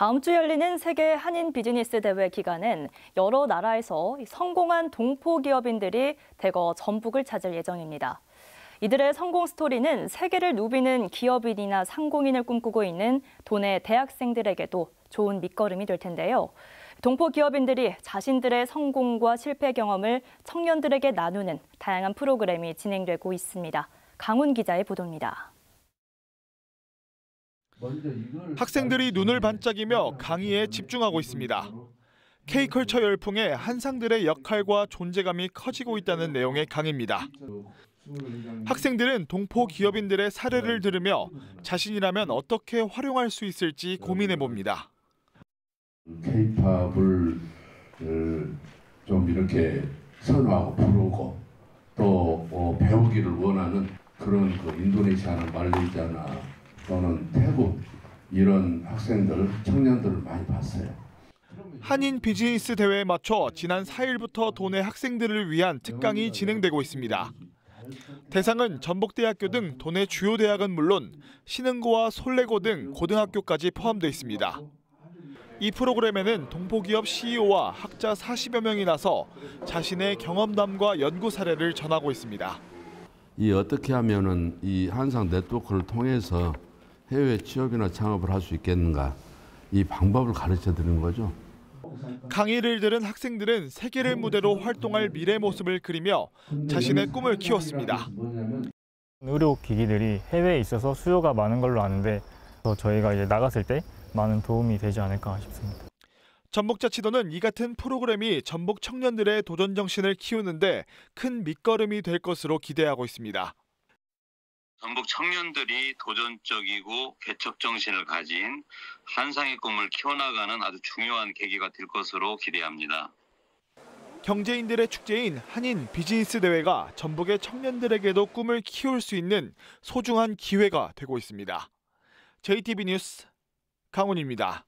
다음 주 열리는 세계 한인 비즈니스 대회 기간엔 여러 나라에서 성공한 동포 기업인들이 대거 전북을 찾을 예정입니다. 이들의 성공 스토리는 세계를 누비는 기업인이나 상공인을 꿈꾸고 있는 도내 대학생들에게도 좋은 밑거름이 될 텐데요. 동포 기업인들이 자신들의 성공과 실패 경험을 청년들에게 나누는 다양한 프로그램이 진행되고 있습니다. 강훈 기자의 보도입니다. 학생들이 눈을 반짝이며 강의에 집중하고 있습니다. K컬처 열풍에 한상들의 역할과 존재감이 커지고 있다는 내용의 강의입니다. 학생들은 동포 기업인들의 사례를 들으며 자신이라면 어떻게 활용할 수 있을지 고민해 봅니다. K-팝을 좀 이렇게 선호하고 부르고 또 어, 배우기를 원하는 그런 그 인도네시아나 말레이시아나 또는 이런 학생들, 청년들을 많이 봤어요. 한인 비즈니스 대회에 맞춰 지난 4일부터 도내 학생들을 위한 특강이 진행되고 있습니다. 대상은 전북대학교 등 도내 주요 대학은 물론 신흥고와 솔레고 등 고등학교까지 포함되어 있습니다. 이 프로그램에는 동포기업 CEO와 학자 40여 명이 나서 자신의 경험담과 연구 사례를 전하고 있습니다. 이 어떻게 하면은 이 한상 네트워크를 통해서 해외 취업이나 창업을 할 수 있겠는가 이 방법을 가르쳐 드리는 거죠. 강의를 들은 학생들은 세계를 무대로 활동할 미래 모습을 그리며 자신의 꿈을 키웠습니다. 의료 기기들이 해외에 있어서 수요가 많은 걸로 아는데 저희가 이제 나갔을 때 많은 도움이 되지 않을까 싶습니다. 전북자치도는 이 같은 프로그램이 전북 청년들의 도전 정신을 키우는데 큰 밑거름이 될 것으로 기대하고 있습니다. 전북 청년들이 도전적이고 개척 정신을 가진 한상의 꿈을 키워나가는 아주 중요한 계기가 될 것으로 기대합니다. 경제인들의 축제인 한인 비즈니스 대회가 전북의 청년들에게도 꿈을 키울 수 있는 소중한 기회가 되고 있습니다. JTB 뉴스 강훈입니다.